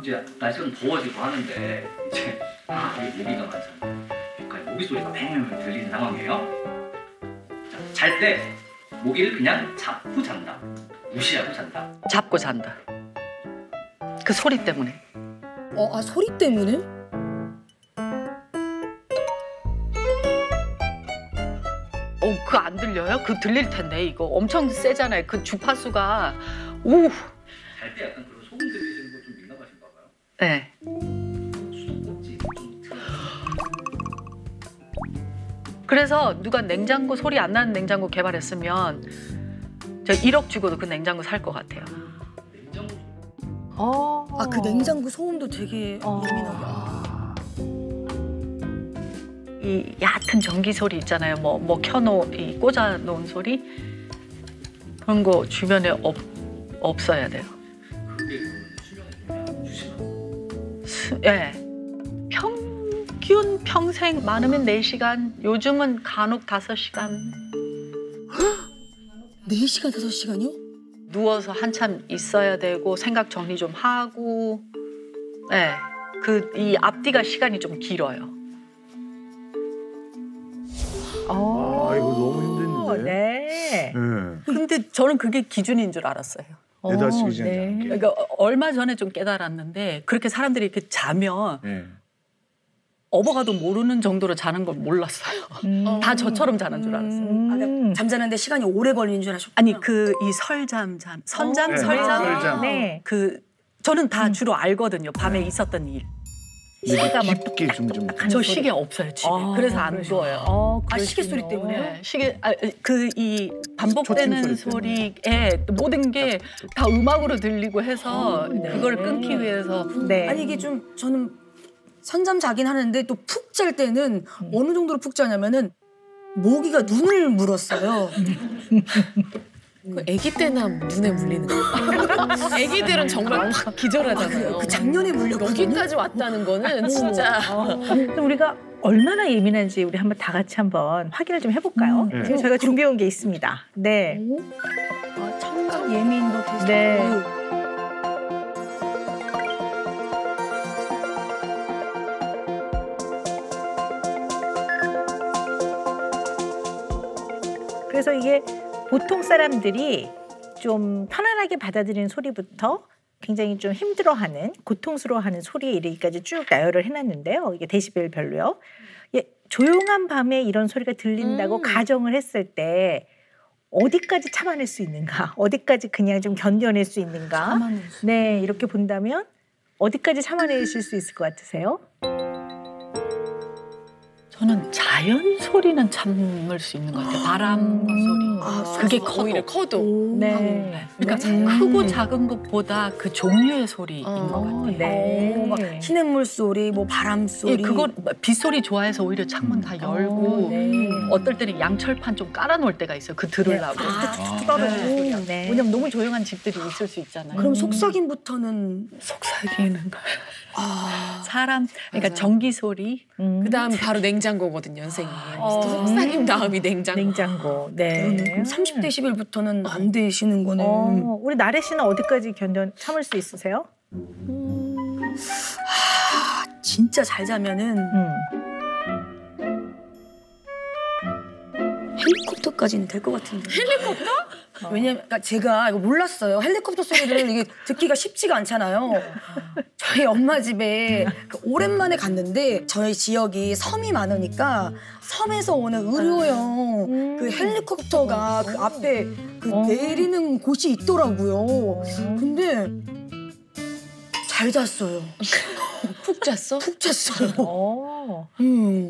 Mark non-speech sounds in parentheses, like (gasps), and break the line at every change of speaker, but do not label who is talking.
이제 날씨가 좀 더워지고 하는데 이제 아 모기가 많잖아요. 그러니까 모기 소리가 팽팽 들리는 상황이에요. 잘 때 모기를 그냥 잡고 잔다. 무시하고 잔다.
잡고 잔다. 그 소리 때문에.
어, 아 소리 때문에?
어, 그거 안 들려요? 그 들릴 텐데 이거 엄청 세잖아요. 그 주파수가 오,
잘 때 약간 그런 소음 들리시는 거 좀 민감하신가 봐요.
네. 그래서 누가 냉장고 소리 안 나는 냉장고 개발했으면 저 1억 주고도 그 냉장고 살 것 같아요.
어.
아 그 냉장고 소음도 되게
어.
예민하게.
이 얕은 전기 소리 있잖아요. 뭐 뭐 켜놓 이 꽂아 놓은 소리 그런 거 주변에 없 없어야 돼요. 예. 평균 평생 많으면 4시간, 요즘은 간혹 5시간.
4시간 (gasps) 5시간이요?
누워서 한참 있어야 되고 생각 정리 좀 하고 예. 그 이 앞뒤가 시간이 좀 길어요.
어.
아, 이거 너무 힘든데.
네.
네.
근데 저는 그게 기준인 줄 알았어요.
전에
네.
자는 게.
그러니까 얼마 전에 좀 깨달았는데 그렇게 사람들이 이렇게 자면
네.
업어가도 모르는 정도로 자는 걸 몰랐어요.
음. (laughs)
다 저처럼 자는 줄 알았어요.
아, 그러니까 잠자는데 시간이 오래 걸리는 줄 아셨구나.
아니 그 이 설잠 잔 선잠
네,
설잠
설잠.
네.
그 저는 다 주로 알거든요. 밤에 있었던 일.
시계가 뭐
깊게 좀 좀.
하는
저
소리.
시계 없어요 집에.
아,
그래서 안. 누워요.
어,
아, 시계 소리
그러시군요.
때문에요?
네, 시계 아, 그이 반복되는
소리
소리 에 모든 게 다 음악으로 들리고 해서
네.
그걸 끊기 위해서
네.
아니 이게 좀 저는 선잠 자긴 하는데 또 푹 잘 때는
음.
어느 정도로 푹 자냐면은 모기가 눈을 물었어요. (laughs)
그 아기 때나 눈에 물리는 거. (laughs) 아기들은 정말 확 기절하잖아요.
그 작년에 물렸거든요.
여기까지 왔다는 거는 진짜
그럼 우리가 얼마나 예민한지 우리 한번 다 같이 한번 확인을 좀 해볼까요?
음.
지금 저희가 준비해 온 게 있습니다. 네.
아, 청각 예민도 테스트.
네.
그
그래서 이게 보통 사람들이 좀 편안하게 받아들이는 소리부터 굉장히 좀 힘들어하는 고통스러워하는 소리에 이르기까지 쭉 나열을 해놨는데요. 이게 데시벨별로요. 예, 조용한 밤에 이런 소리가 들린다고
음.
가정을 했을 때 어디까지 참아낼 수 있는가? (laughs) 어디까지 그냥 좀 견뎌낼 수 있는가? 네, 이렇게 본다면 어디까지 참아내실 수 있을 것 같으세요?
저는 자연 소리는 참을 수 있는 것 같아요. 바람 소리.
아,
그게. 커도.
커도
네.
그러니까
네.
크고 작은 것보다 그 종류의 소리인
어,
것 같아요.
네.
어, 막 시냇물 소리, 뭐 바람 소리.
예, 그거 빗소리 좋아해서 오히려 창문 다 열고
어, 네.
어떨 때는 양철판 좀 깔아놓을 때가 있어요. 그 들으려고.
아,
떨어지는
네.
소리가. 네.
왜냐면 너무 조용한 집들이 있을 수 있잖아요.
그럼 속삭임부터는
속삭이는 거.
아,
사람 그러니까
맞아요.
전기 소리.
음.
그 다음 바로 냉장고거든요, 선생님.
어.
속삭임 다음이 냉장고.
냉장고. 네.
그럼 30데시벨부터는 안 되시는 거네.
어, 우리 나래 씨는 어디까지 견뎌 참을 수 있으세요?
진짜 잘 자면은
음.
헬리콥터까지는 될 것 같은데. 헬리콥터? 왜냐면 그러니까 제가 이거 몰랐어요. 헬리콥터 소리를 이게 듣기가 쉽지가 않잖아요. 저희 엄마 집에 그 오랜만에 갔는데 저희 지역이 섬이 많으니까 섬에서 오는 의료용
음.
그 헬리콥터가 그 앞에 그
어.
내리는 곳이 있더라고요. 근데 잘 잤어요.
푹 잤어?
푹 잤어요.
어.
음.